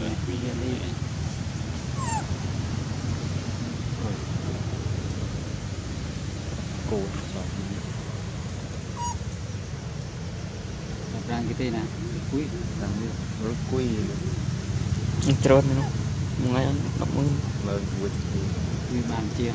ទៀតនេះវានេះអូយគោសោះដល់ប្រាំងគេទេណាគួយតាមនេះរត់គួយនឹងច្រូតនោះមួយថ្ងៃអត់10ម៉ឺនមើលវឹកគួយវាបានជាង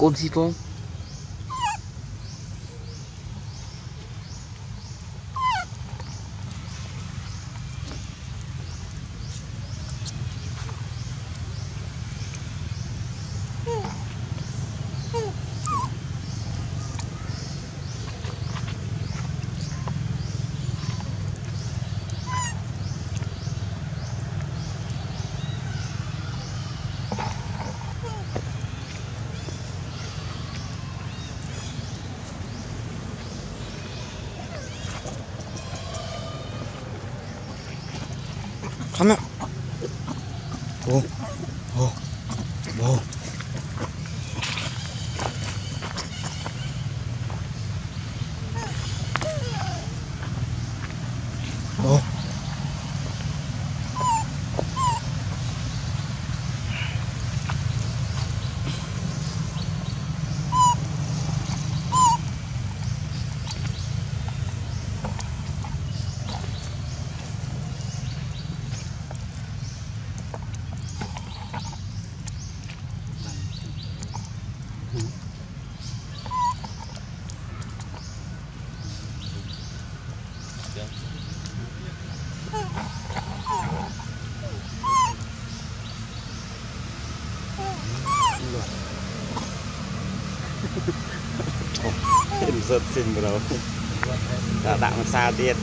郭继东かな chứ Ủa, em rớt xin vào đâu Đã đạm xa tiệt